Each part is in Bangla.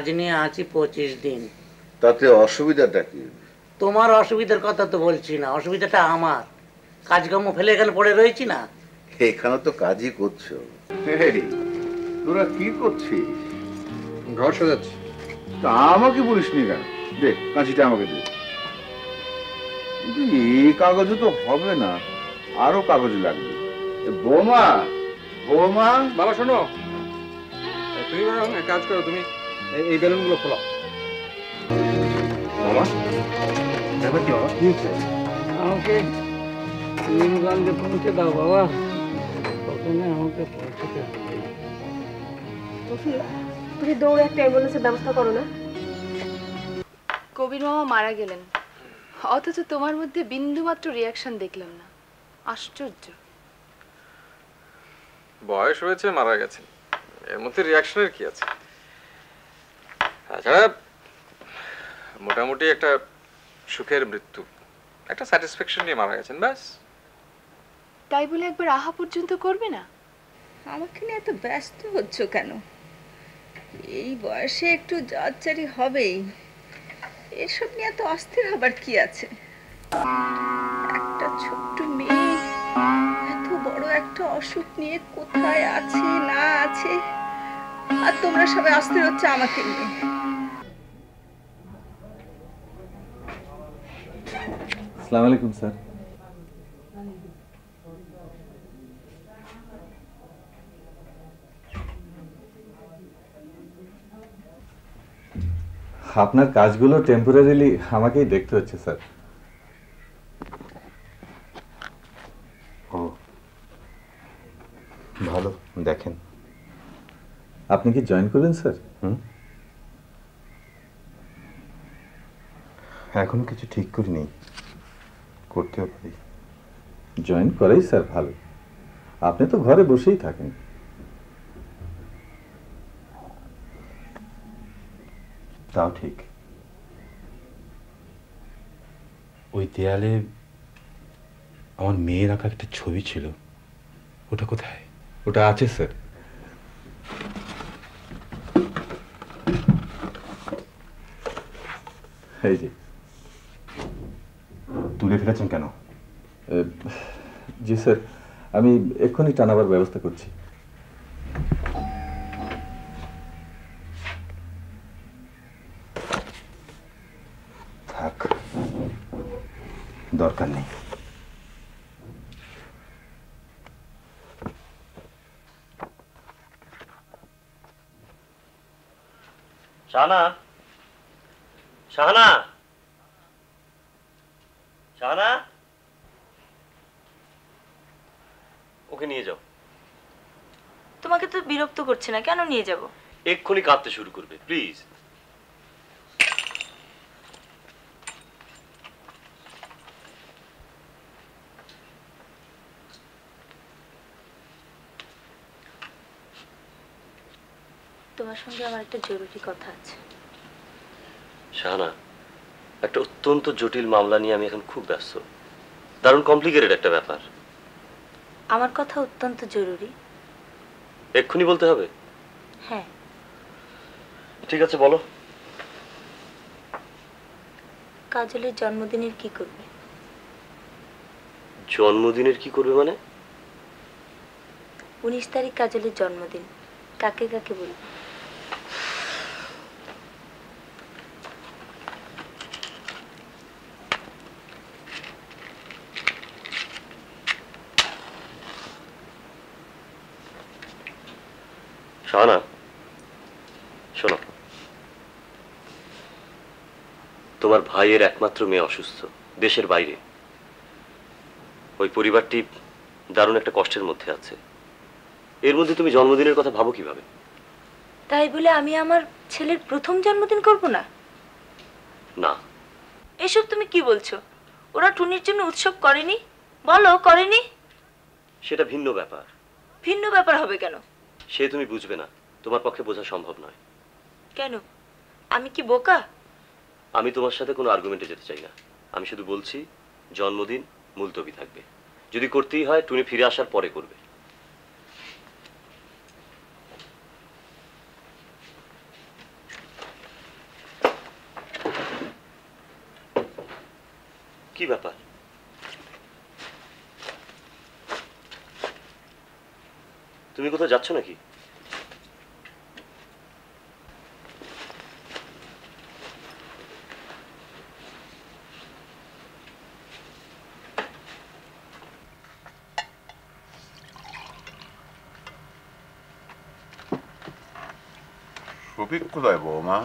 আজ নিয়ে আছি পঁচিশ দিন। তাতে অসুবিধাটা কি? তোমার অসুবিধার কথা তো বলছি না অসুবিধাটা আমার। কাজকর্ম ফেলে এখানে পড়ে রয়েছি না? এখানে তো কাজই করছ। তোরা কি করছিস? ঘর সাজাচ্ছি। তা আমাকে বলিসনি কেন? দে কাঁচিটা আমাকে দে। এই কাগজে তো হবে না আরও কাগজ লাগবে। বৌমা বৌমা। বাবা শোনো। তুমি বরং এক কাজ করো তুমি এই- বেলুনগুলো খোলো। বাবা ব্যাপার কি বাবা? কি হচ্ছে? আমাকে পৌঁছে দাও বাবা। ওখানে আমাকে পৌঁছতে হবে। তুমি দৌড়ে একটা অ্যাম্বুলেন্সের ব্যবস্থা করো না। কবির মামা মারা গেলেন। অথচ তোমার মধ্যে বিন্দুমাত্র রিয়াকশন দেখলাম না। আশ্চর্য। বয়স হয়েছে মারা গেছে এর মধ্যে রিয়াকশনের কি আছে? তাছাড়া মোটামুটি একটা সুখের মৃত্যু। একটা স্যাটিসফ্যাকশন নিয়ে মারা গেছেন ব্যাস। তাই বলে একবার আহা পর্যন্ত করবে না? আমাকে নিয়ে এত ব্যস্ত হচ্ছ কেন? এই বয়সে একটু জর্জারি হবেই। এসব নিয়ে এত অস্থির হবার কি আছে? একটা ছোট্ট মেয়ে এত বড় একটা অসুখ নিয়ে কোথায় আছে না আছে? আর তোমরা সবাই অস্থির হচ্ছে আমাকে নিয়ে। আসসালামু আলাইকুম স্যার। আপনার কাজগুলো টেম্পোরারিলি আমাকেই দেখতে হচ্ছে স্যার। ও। ভালো দেখেন। আপনি কি জয়েন করবেন স্যার? হুম? এখনও কিছু ঠিক করিনি। করতেও পারি জয়েন করাই স্যার ভালো। আপনি তো ঘরে বসেই থাকেন। তাও ঠিক। ওই দেয়ালে আমার মেয়ের আঁকা একটা ছবি ছিল। ওটা কোথায়? ওটা আছে স্যার এই যে। তুলে ফিরেছেন কেন? জি স্যার আমি এক্ষুনি টানাবার ব্যবস্থা করছি থাক দরকার নেই শাহানা শাহানা শাহানা ওকে নিয়ে যাও। তোমাকে তো বিরক্ত করছে না কেন নিয়ে যাব? এক্ষুনি কাঁদতে শুরু করবে প্লিজ। তোমার সঙ্গে আমার একটা জরুরি কথা আছে। শাহানা একটা অত্যন্ত জটিল মামলা নিয়ে আমি এখন খুব ব্যস্ত। দারুণ কমপ্লিকেটেড একটা ব্যাপার। আমার কথা অত্যন্ত জরুরি। এক্ষুনি বলতে হবে? হ্যাঁ। ঠিক আছে বলো। কাজলের জন্মদিনের কি করবে? জন্মদিনের কি করবে মানে? উনিশ তারিখ কাজলের জন্মদিন। কাকে কাকে বলবে? শাহানা শোনো। তোমার ভাইয়ের একমাত্র মেয়ে অসুস্থ দেশের বাইরে। ওই পরিবারটি দারুণ একটা কষ্টের মধ্যে আছে। এর মধ্যে তুমি জন্মদিনের কথা ভাবো কীভাবে? তাই বলে আমি আমার ছেলের প্রথম জন্মদিন করব না? না। এসব তুমি কি বলছো? ওরা টুনির জন্য উৎসব করেনি? বলো করেনি? সেটা ভিন্ন ব্যাপার। ভিন্ন ব্যাপার হবে কেন? সে তুমি বুঝবে না। তোমার পক্ষে বোঝা সম্ভব নয়। কেন? আমি কি বোকা? আমি তোমার সাথে কোনো আর্গুমেন্টে যেতে চাই না। আমি শুধু বলছি জন্মদিন মুলতবি থাকবে। যদি করতেই হয় টুনি ফিরে আসার পরে করবে। কি ব্যাপার? তুমি কোথাও যাচ্ছ নাকি? শফিক কোথায় বৌমা?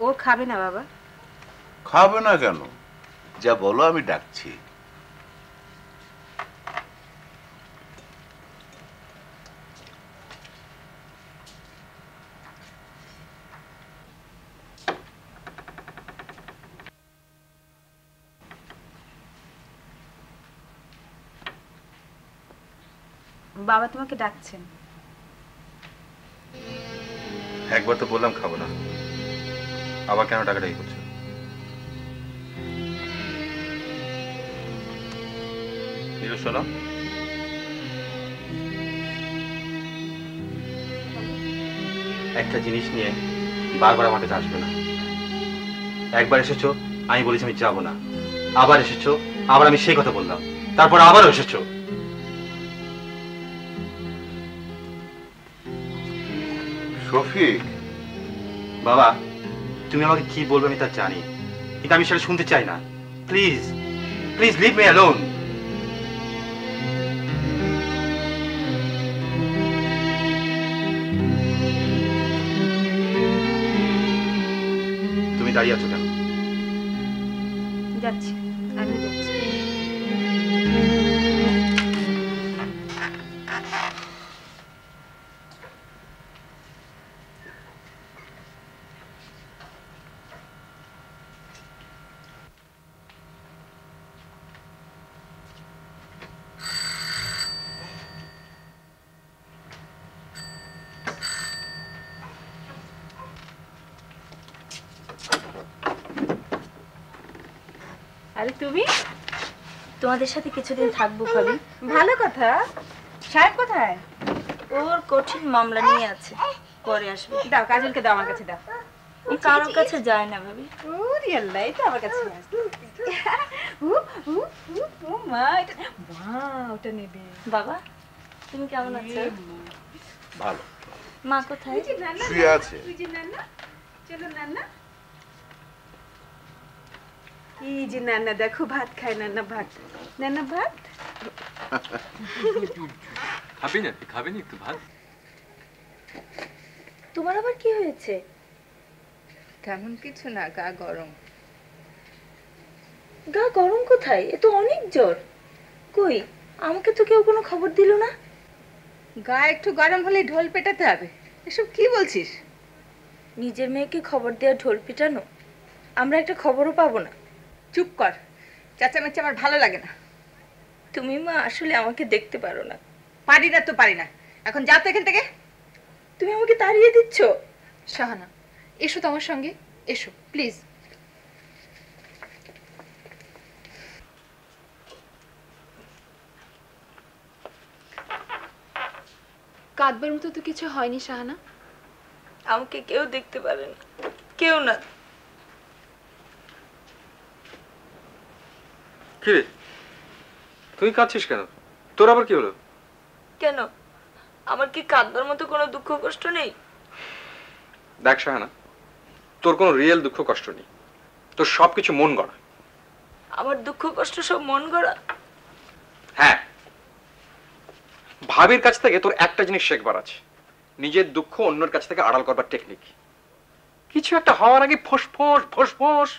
ও খাবে না বাবা। খাবে না কেন? যা বলো আমি ডাকছি। বাবা তোমাকে ডাকছেন। একবার তো বললাম খাব না। আবার কেন টাকাটাই করছ? শোনো। একটা জিনিস নিয়ে বারবার আমার কাছে আসবে না। একবার এসেছ, আমি বলেছি আমি যাব না। আবার এসেছ, আবার আমি সেই কথা বললাম। তারপর আবারও এসেছ। শফিক বাবা, তুমি আমাকে কি বলবে আমি তা জানি। কিন্তু আমি সেটা শুনতে চাই না। Please please leave me alone. তুমি দাঁড়িয়ে আছো কেন? যাচ্ছি। তোমাদের সাথে কিছুদিন থাকব ভাবি। ভালো কথা। সাহেব কোথায়? ওর কঠিন মামলা নিয়ে আছে। পরে আসবে। দাও কাজলকে দাও আমার কাছে দাও। ও কারোর কাছে যায় না ভাবি। ওরে আল্লাহ এই তো আমার কাছে মা এটা নেবে। বাবা তুমি কেমন আছো? ভালো। মা কোথায়? শুয়ে আছে। চলো নান্না এই যে নান্না দেখো ভাত খায় নান্না ভাত। নান্না ভাত? খাবি না খাবি না একটু ভাত। তোমার আবার কি হয়েছে? তেমন কিছু না গা গরম। গা গরম কোথায়? এ তো অনেক জ্বর। কই আমাকে তো কেউ কোনো খবর দিল না? গা একটু গরম হলে ঢোল পেটাতে হবে। এসব কি বলছিস? নিজের মেয়েকে খবর দেওয়া ঢোল পিটানো? আমরা একটা খবরও পাবো না। চুপ কর। চেঁচামেচি আমার ভালো লাগে না। তুমি মা আসলে আমাকে দেখতে পারো না। পারি না তো পারি না। এখন যাও তো এখান থেকে। তুমি আমাকে তাড়িয়ে দিচ্ছ? শাহানা এসো তো আমার সঙ্গে। এসো প্লিজ। কাঁদবার মতো তো কিছু হয়নি শাহানা। আমাকে কেউ দেখতে পারে না। কেউ না। কি রে? তুই কাঁদছিস কেন? তোর আবার কি হলো? কেন? আমার কি কাঁদবার মতো কোনো দুঃখ কষ্ট নেই? দেখ শাহানা তোর কোনো রিয়েল দুঃখ কষ্ট নেই। তোর সব কিছু মন গড়া। আমার দুঃখ কষ্ট সব মন গড়া? হ্যাঁ। ভাবির কাছ থেকে তোর একটা জিনিস শেখবার আছে। নিজের দুঃখ অন্যের কাছ থেকে আড়াল করবার টেকনিক কিছু একটা হওয়ার আগে ফোঁস ফোঁস ফোঁস ফোঁস।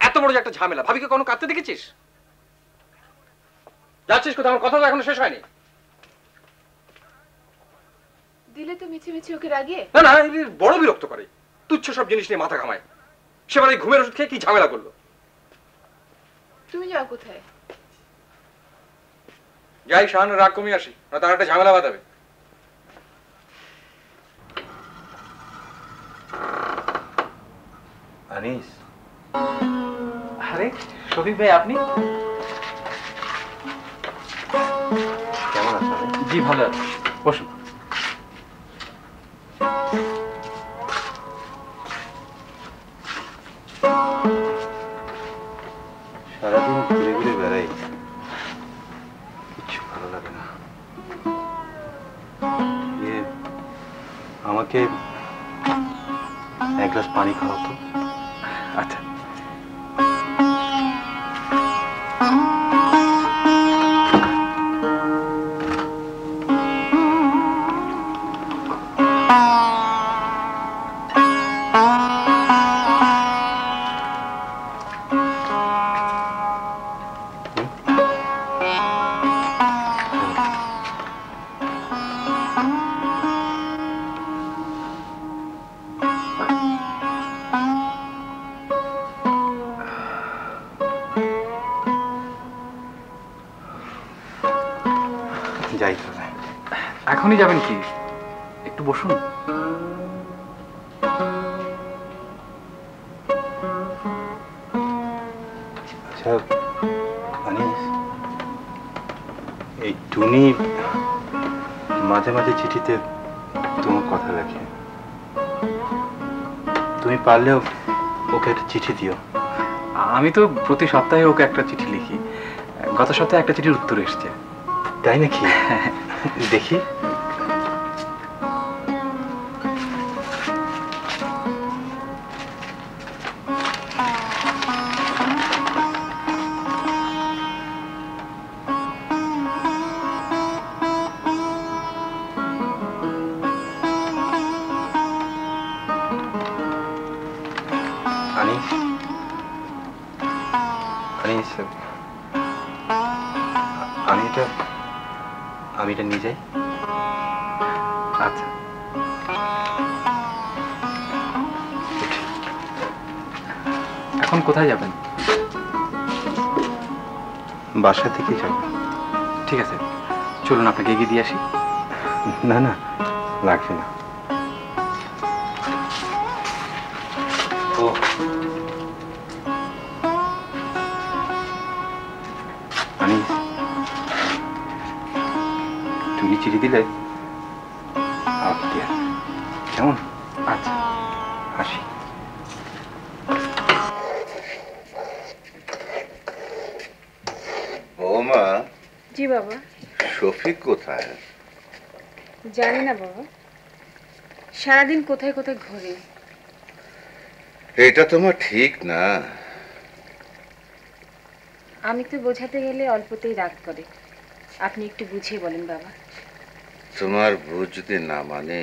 এত বড় যে একটা ঝামেলা। ভাবিকে কোনো কাঁদতে দেখেছিস? যাচ্ছিস কোথাও আমার কথা তো এখনও শেষ হয়নি। দিলে তো মিছি মিছি ওকে রাগিয়ে? না না বড় বিরক্ত করে। তুচ্ছ সব জিনিস নিয়ে মাথা ঘামায়। সেবার এই ঘুমের ওষুধ খেয়ে কি ঝামেলা করল? তুমি যাও কোথায়? যাই শাহান রাগ কমিয়ে আসি। না তার একটা ঝামেলা বাঁধাবে। আনিস? আরে শফিক ভাই আপনি? কেমন আছো আনিস? জি ভালো আছি। বসুন। সারাদিন ঘুরে ঘুরে বেড়াই। কিচ্ছু ভালো লাগে না। আমাকে এক গ্লাস পানি খাওয়াও এখনই যাবেন কি? একটু বসুন। আচ্ছা আনিস এই টুনি মাঝে মাঝে চিঠিতে তোমার কথা লেখে। তুমি পারলেও ওকে একটা চিঠি দিও। আমি তো প্রতি সপ্তাহে ওকে একটা চিঠি লিখি। গত সপ্তাহে একটা চিঠির উত্তর এসছে। তাই নাকি? দেখি। আমি এটা আমি এটা নিয়ে যাই আচ্ছা। এখন কোথায় যাবেন? বাসা থেকে যাব। ঠিক আছে। চলুন আপনাকে এগিয়ে দিয়ে আসি। না না লাগবে না। দিলে আমাকে দিয়ে কেমন? আচ্ছা হাসি। বৌমা জি বাবা। শফিক কোথায়? জানি না বাবা। সারাদিন কোথায় কোথায় ঘোরে? এটা তোমার ঠিক না। আমি তো বোঝাতে গেলে অল্পতেই রাগ করে। আপনি একটু বুঝিয়ে বলেন বাবা। তোমার ভুল যদি না মানে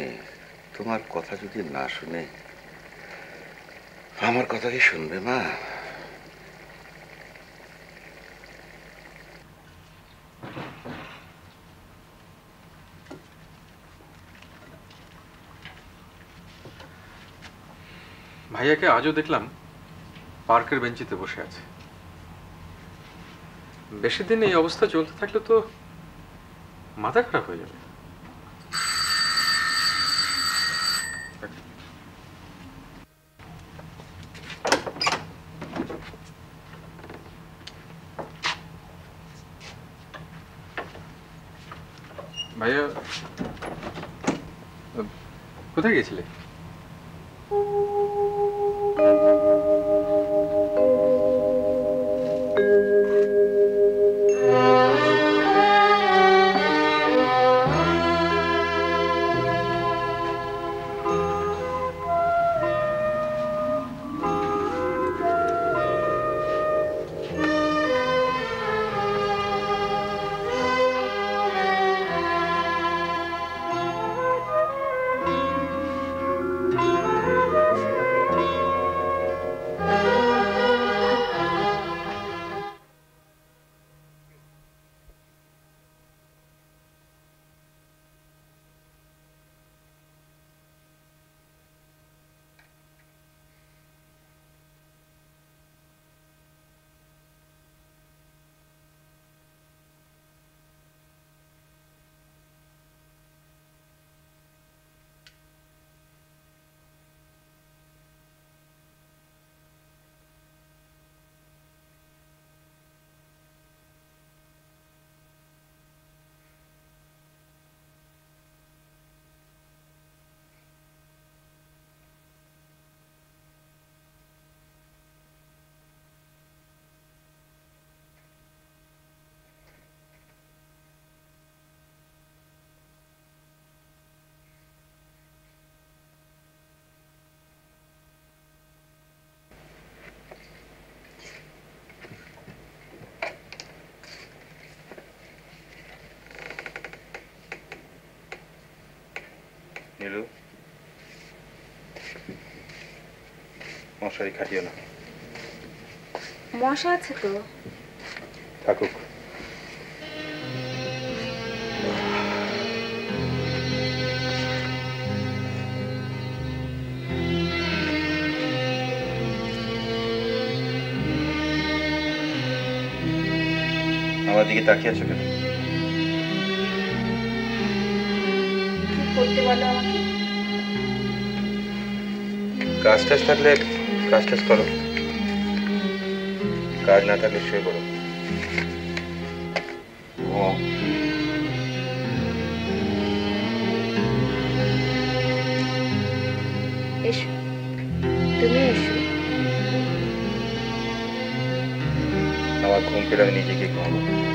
তোমার কথা যদি না শুনে, আমার কথা কি শুনবে মা? ভাইয়াকে আজও দেখলাম পার্কের বেঞ্চিতে বসে আছে। বেশি দিন এই অবস্থা চলতে থাকলে তো মাথা খারাপ হয়ে যাবে। কোথায় গেছিলে? নীলু মশারি খাটিও না। মশা আছে তো। থাকুক। আমার দিকে তাকিয়ে আছো কেন? করতে বলো আমাকে। কাজ টাজ থাকলে কাজ টাজ করো। কাজ না থাকলে শুয়ে পড়ো। ঘুমাও এসো। তুমি এসো। আমার ঘুম পেলে আমি নিজে ঘুমাবো।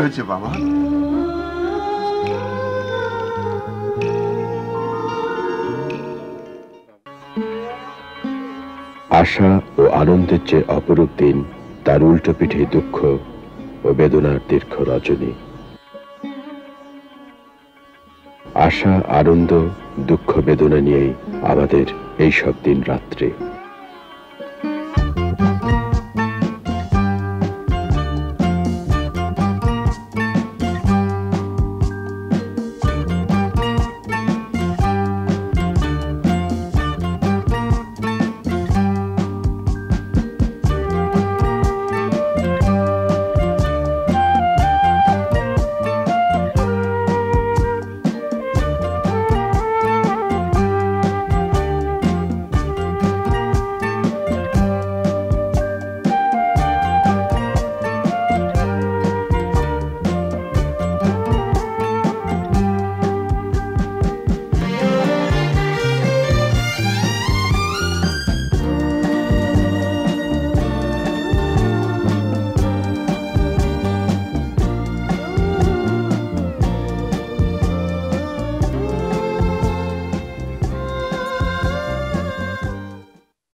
হয়েছে, বাবা। আশা ও আনন্দের চেয়ে অপরূপ দিন, তার উল্টো পিঠে দুঃখ ও বেদনার দীর্ঘ রজনী। আশা, আনন্দ, দুঃখ, বেদনা নিয়েই আমাদের এই সব দিন রাত্রে।